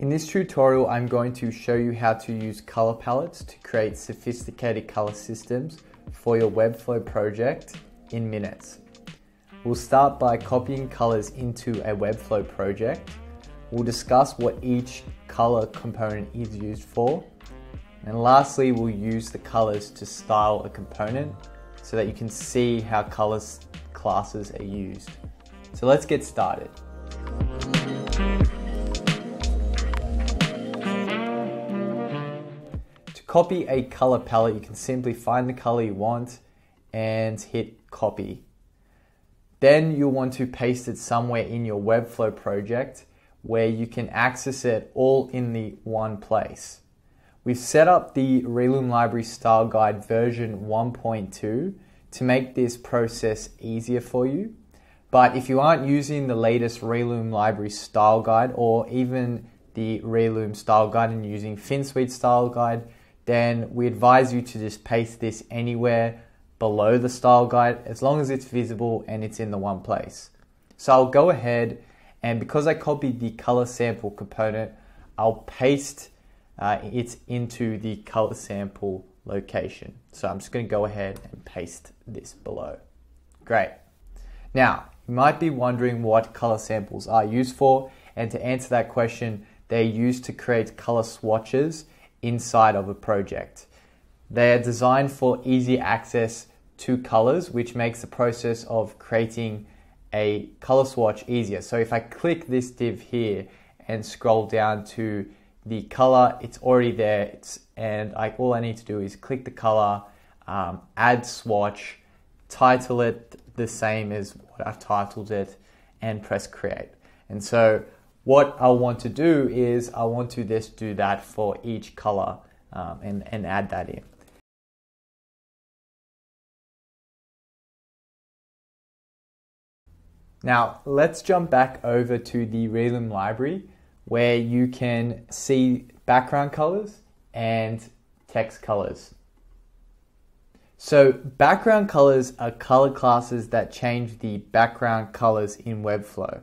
In this tutorial, I'm going to show you how to use color palettes to create sophisticated color systems for your Webflow project in minutes. We'll start by copying colors into a Webflow project. We'll discuss what each color component is used for. And lastly, we'll use the colors to style a component so that you can see how colors classes are used. So let's get started. Copy a color palette, you can simply find the color you want and hit copy. Then you'll want to paste it somewhere in your Webflow project where you can access it all in the one place. We've set up the Relume Library Style Guide version 1.2 to make this process easier for you. But if you aren't using the latest Relume Library Style Guide or even the Relume Style Guide and using Finsweet Style Guide, then we advise you to just paste this anywhere below the style guide as long as it's visible and it's in the one place. So I'll go ahead and because I copied the color sample component, I'll paste uh, it into the color sample location. So I'm just going to go ahead and paste this below. Great. Now, you might be wondering what color samples are used for, and to answer that question, they're used to create color swatches inside of a project. They are designed for easy access to colors, which makes the process of creating a color swatch easier. So if I click this div here and scroll down to the color, it's already there. It's, and I, all I need to do is click the color, um, add swatch, title it the same as what I've titled it, and press create. And so what I want to do is I want to just do that for each color um, and, and add that in. Now, let's jump back over to the Relume library where you can see background colors and text colors. So, background colors are color classes that change the background colors in Webflow.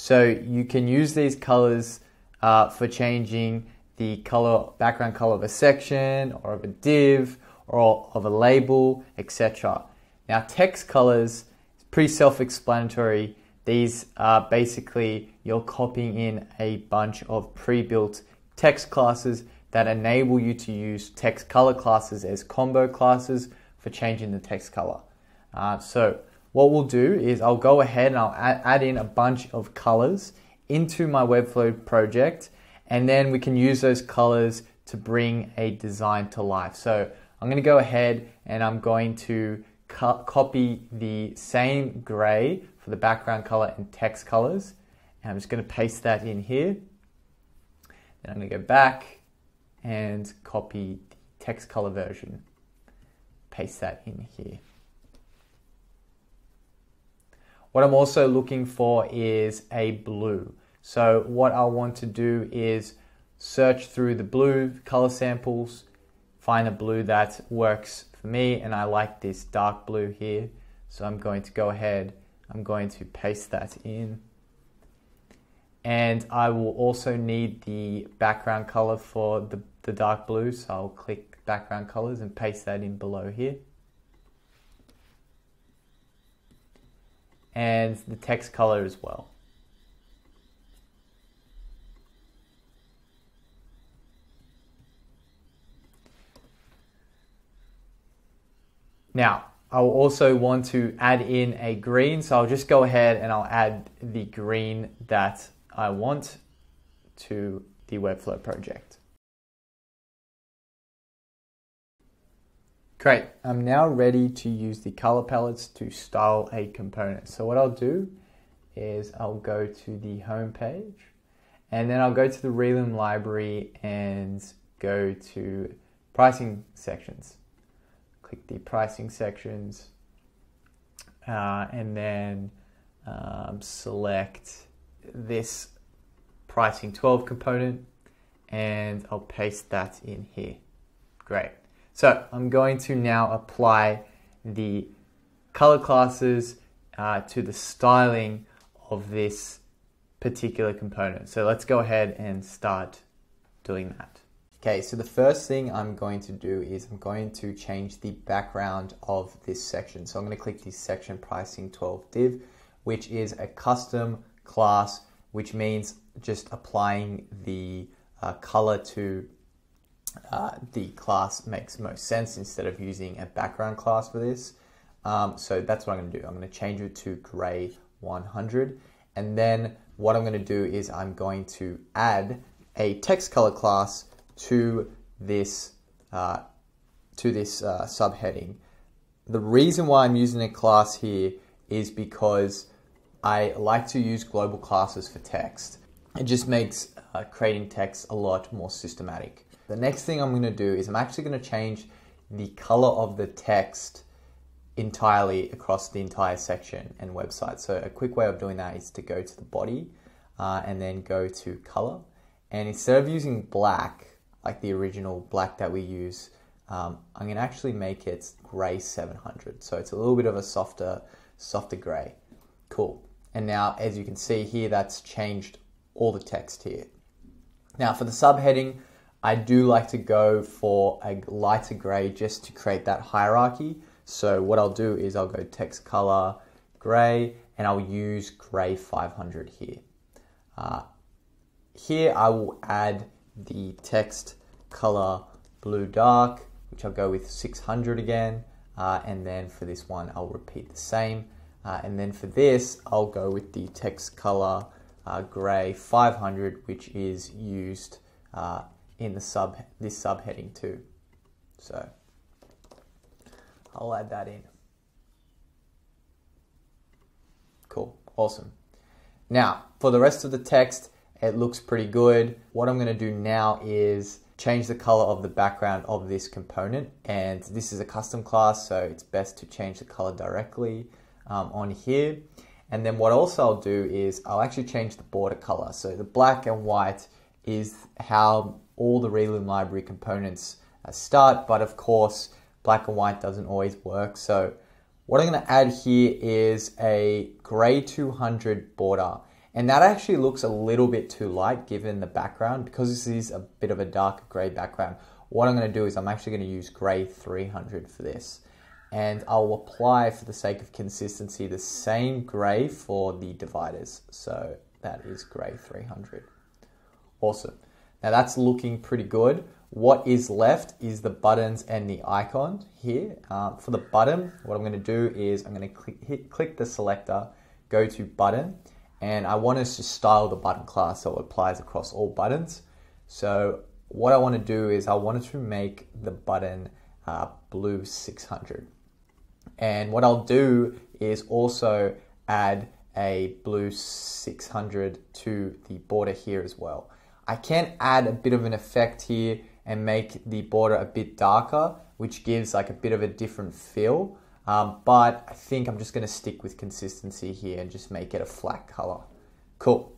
So, you can use these colors uh, for changing the color background color of a section or of a div or of a label, etc. Now, text colors pretty self-explanatory. These are basically you're copying in a bunch of pre-built text classes that enable you to use text color classes as combo classes for changing the text color. Uh, so what we'll do is I'll go ahead and I'll add, add in a bunch of colors into my Webflow project and then we can use those colors to bring a design to life. So I'm going to go ahead and I'm going to co copy the same gray for the background color and text colors. And I'm just going to paste that in here. Then I'm to go back and copy the text color version. Paste that in here. What I'm also looking for is a blue. So what I want to do is search through the blue color samples, find a blue that works for me and I like this dark blue here. So I'm going to go ahead, I'm going to paste that in. And I will also need the background color for the, the dark blue. So I'll click background colors and paste that in below here. And the text color as well. Now, I'll also want to add in a green, so I'll just go ahead and I'll add the green that I want to the Webflow project. Great, I'm now ready to use the color palettes to style a component. So what I'll do is I'll go to the home page and then I'll go to the Relume library and go to pricing sections click the pricing sections, uh, and then um, select this pricing 12 component, and I'll paste that in here. Great. So I'm going to now apply the color classes uh, to the styling of this particular component. So let's go ahead and start doing that. Okay, so the first thing I'm going to do is I'm going to change the background of this section. So I'm going to click the section pricing 12 div, which is a custom class, which means just applying the uh, color to uh, the class makes most sense instead of using a background class for this. Um, so that's what I'm going to do. I'm going to change it to gray 100. And then what I'm going to do is I'm going to add a text color class to this uh, to this uh, subheading. The reason why I'm using a class here is because I like to use global classes for text. It just makes uh, creating text a lot more systematic. The next thing I'm going to do is I'm actually going to change the color of the text entirely across the entire section and website. So a quick way of doing that is to go to the body uh, and then go to color. And instead of using black, like the original black that we use, um, I'm going to actually make it gray 700. So it's a little bit of a softer, softer gray. Cool. And now, as you can see here, that's changed all the text here. Now for the subheading, I do like to go for a lighter gray just to create that hierarchy. So what I'll do is I'll go text color gray and I'll use gray 500 here. Uh, here I will add the text color blue dark, which I'll go with 600 again. Uh, and then for this one, I'll repeat the same. Uh, and then for this, I'll go with the text color uh, gray 500, which is used uh, in the sub this subheading too. So I'll add that in. Cool, awesome. Now for the rest of the text, it looks pretty good. What I'm going to do now is change the color of the background of this component and this is a custom class so it's best to change the color directly um, on here and then what also I'll do is I'll actually change the border color so the black and white is how all the Relume library components uh, start but of course black and white doesn't always work so what I'm going to add here is a gray 200 border and that actually looks a little bit too light given the background because this is a bit of a dark gray background. What I'm going to do is I'm actually going to use gray 300 for this. And I'll apply for the sake of consistency the same gray for the dividers. So that is gray 300. Awesome. Now that's looking pretty good. What is left is the buttons and the icon here. Um, for the button, what I'm going to do is I'm going to click, hit, click the selector, go to button, and I want us to style the button class so it applies across all buttons. So what I want to do is I wanted to make the button uh, blue 600. And what I'll do is also add a blue 600 to the border here as well. I can add a bit of an effect here and make the border a bit darker, which gives like a bit of a different feel. Um, but I think I'm just going to stick with consistency here and just make it a flat color. Cool.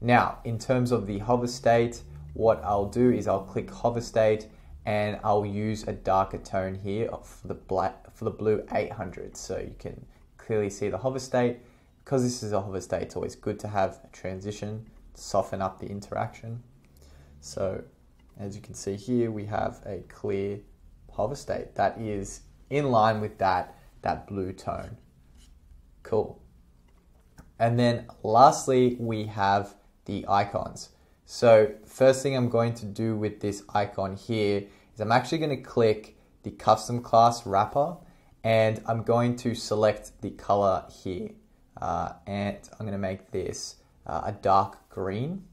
Now, in terms of the hover state, what I'll do is I'll click hover state and I'll use a darker tone here for the black for the blue 800 so you can clearly see the hover state because this is a hover state it's always good to have a transition to soften up the interaction so as you can see here we have a clear hover state that is in line with that that blue tone. Cool. And then lastly, we have the icons. So first thing I'm going to do with this icon here is I'm actually going to click the custom class wrapper and I'm going to select the color here. Uh, and I'm going to make this uh, a dark green.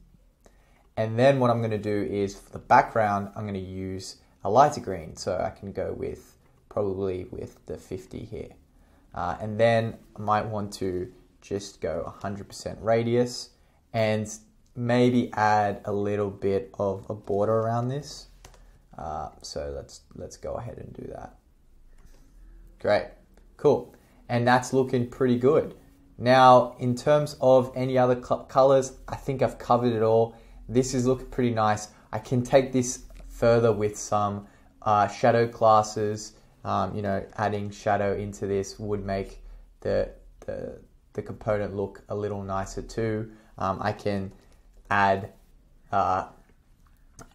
And then what I'm going to do is for the background, I'm going to use a lighter green. So I can go with probably with the 50 here. Uh, and then I might want to just go 100% radius and maybe add a little bit of a border around this. Uh, so let's let's go ahead and do that. Great, cool, and that's looking pretty good. Now, in terms of any other colors, I think I've covered it all. This is looking pretty nice. I can take this further with some uh, shadow classes um, you know, adding shadow into this would make the, the, the component look a little nicer too. Um, I can add uh,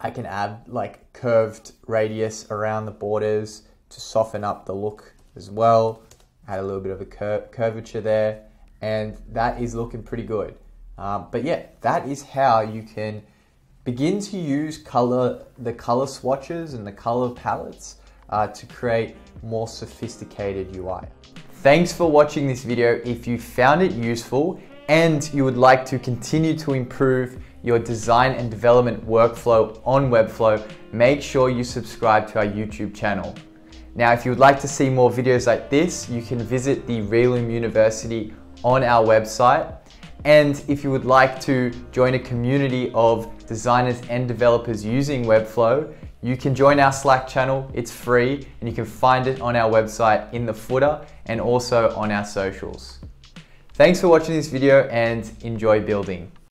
I can add like curved radius around the borders to soften up the look as well. Add a little bit of a cur- curvature there, and that is looking pretty good. Um, but yeah, that is how you can begin to use color the color swatches and the color palettes uh, to create more sophisticated UI. Thanks for watching this video. If you found it useful and you would like to continue to improve your design and development workflow on Webflow, make sure you subscribe to our YouTube channel. Now, if you would like to see more videos like this, you can visit the Relume University on our website. And if you would like to join a community of designers and developers using Webflow, you can join our Slack channel. It's free and you can find it on our website in the footer and also on our socials. Thanks for watching this video and enjoy building.